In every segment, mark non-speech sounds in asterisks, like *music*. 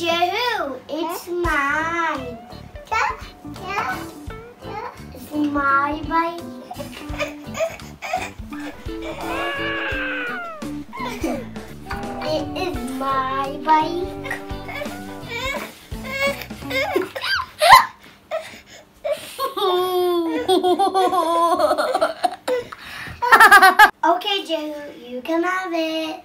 Jehu, it's mine. It's my bike. it is my bike. *laughs* okay, Jehu, you can have it.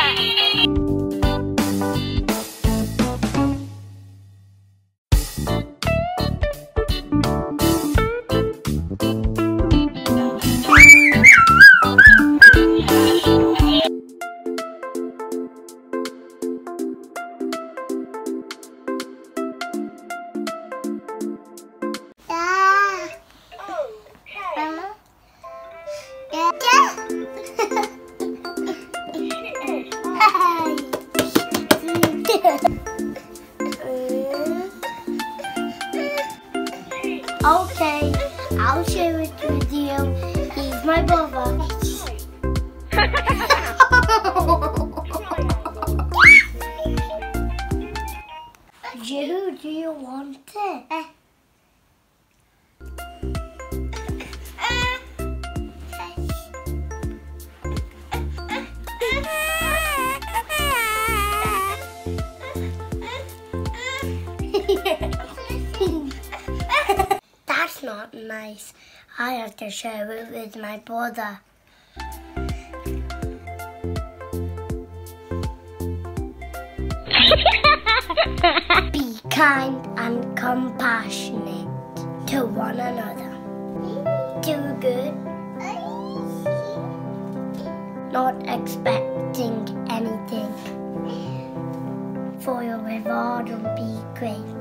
Okay, I'll share it with you. He's my brother. *laughs* Jehu, do you want it? Nice. I have to share it with my brother. *laughs* Be kind and compassionate to one another. Do good, not expecting anything. For your reward will be great.